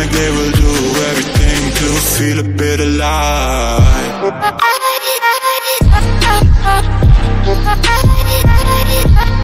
like they will do everything to feel a bit alive.